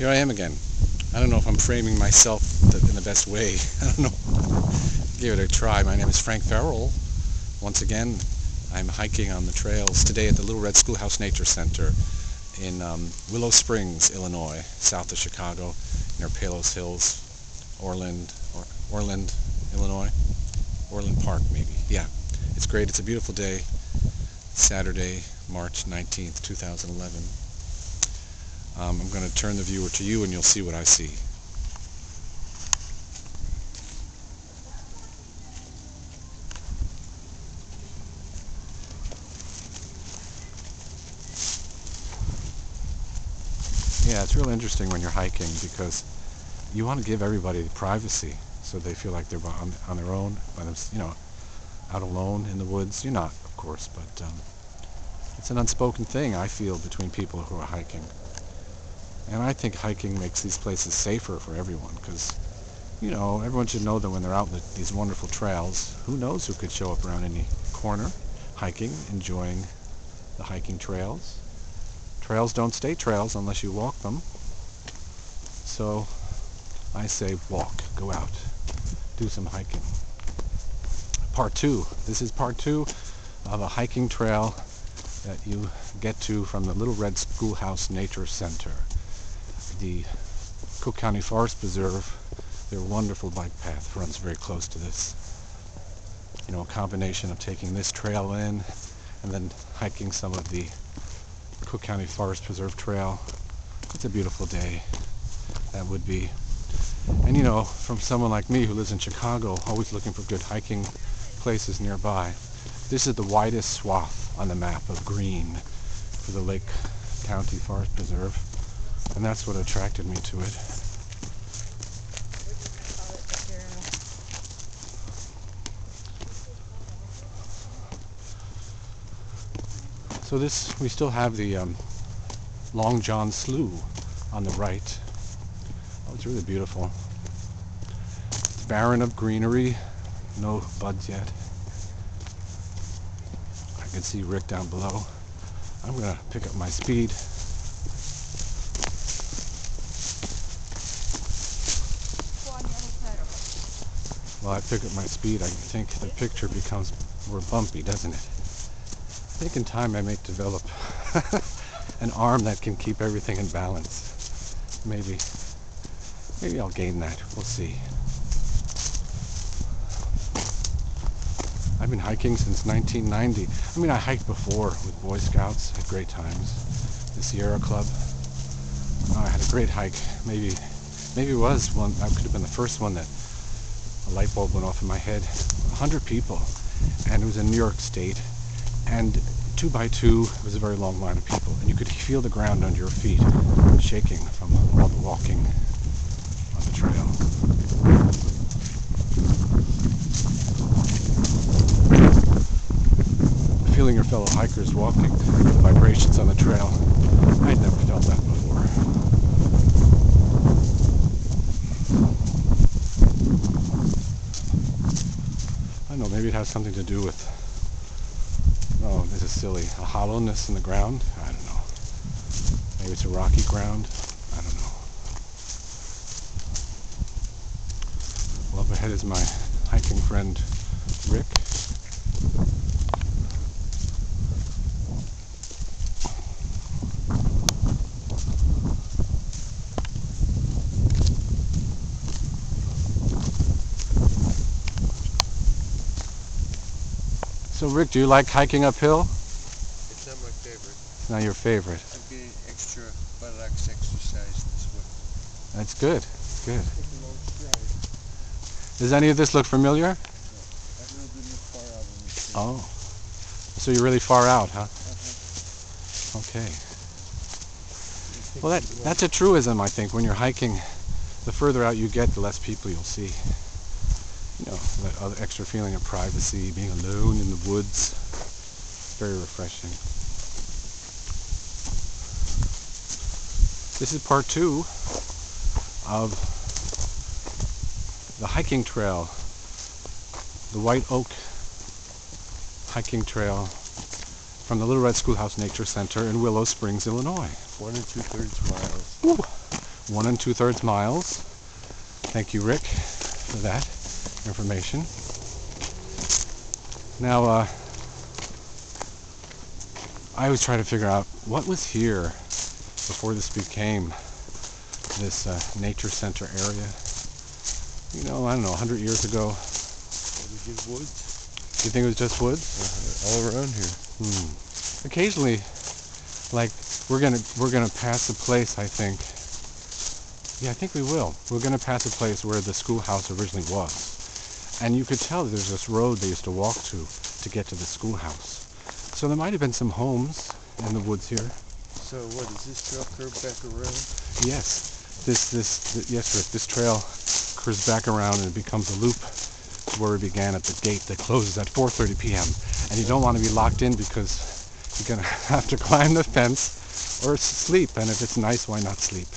here I am again. I don't know if I'm framing myself in the best way. I don't know. Give it a try. My name is Frank Farrell. Once again, I'm hiking on the trails today at the Little Red Schoolhouse Nature Center in um, Willow Springs, Illinois, south of Chicago, near Palos Hills, Orland, or, Orland, Illinois. Orland Park, maybe. Yeah, it's great. It's a beautiful day. Saturday, March 19th, 2011. Um, I'm going to turn the viewer to you and you'll see what I see. Yeah, it's real interesting when you're hiking because you want to give everybody privacy so they feel like they're on, on their own, by them, you know, out alone in the woods. You're not, of course, but um, it's an unspoken thing, I feel, between people who are hiking. And I think hiking makes these places safer for everyone because, you know, everyone should know that when they're out in these wonderful trails, who knows who could show up around any corner hiking, enjoying the hiking trails. Trails don't stay trails unless you walk them. So I say walk, go out, do some hiking. Part two. This is part two of a hiking trail that you get to from the Little Red Schoolhouse Nature Center. The Cook County Forest Preserve, their wonderful bike path runs very close to this. You know, a combination of taking this trail in and then hiking some of the Cook County Forest Preserve Trail. It's a beautiful day. That would be. And you know, from someone like me who lives in Chicago, always looking for good hiking places nearby, this is the widest swath on the map of green for the Lake County Forest Preserve. And that's what attracted me to it. So this, we still have the um, Long John Slough on the right. Oh, it's really beautiful. It's barren of greenery, no buds yet. I can see Rick down below. I'm to pick up my speed. While I pick up my speed, I think the picture becomes more bumpy, doesn't it? I think in time I may develop an arm that can keep everything in balance. Maybe. Maybe I'll gain that. We'll see. I've been hiking since 1990. I mean, I hiked before with Boy Scouts, had great times. The Sierra Club. Oh, I had a great hike. Maybe, maybe it was one. I could have been the first one that a light bulb went off in my head. 100 people, and it was in New York State and two by two it was a very long line of people and you could feel the ground under your feet shaking from all the walking on the trail. Feeling your fellow hikers walking, the vibrations on the trail. I'd never felt that before. I don't know, maybe it has something to do with Oh, this is silly. A hollowness in the ground? I don't know. Maybe it's a rocky ground? I don't know. Well, up ahead is my hiking friend Rick. So Rick, do you like hiking uphill? It's not my favorite. It's not your favorite. I'm getting extra buttocks exercise this way. That's good. That's good. Does any of this look familiar? No, I've never been this far out on this thing. Oh. So you're really far out, huh? Uh-huh. Okay. Well, that that's a truism, I think. When you're hiking, the further out you get, the less people you'll see. You know, that other extra feeling of privacy, being alone in the woods. Very refreshing. This is part two of the hiking trail, the White Oak hiking trail from the Little Red Schoolhouse Nature Center in Willow Springs, Illinois. One and two thirds miles. Ooh, one and two thirds miles. Thank you, Rick, for that information. Now, uh, I was trying to figure out what was here before this became this uh, nature center area. You know, I don't know, 100 years ago. Give woods you think it was just woods? uh, all around here. Hmm. Occasionally, like we're gonna we're gonna pass a place. I think. Yeah, I think we will. We're gonna pass a place where the schoolhouse originally was, and you could tell there's this road they used to walk to to get to the schoolhouse. So there might have been some homes in the woods here. So what does this trail curve back around? Yes, this this th- yes, Rick. This trail curves back around and it becomes a loop to where we began at the gate that closes at 4:30 p.m. And you don't want to be locked in because you're gonna have to climb the fence or sleep. And if it's nice, why not sleep?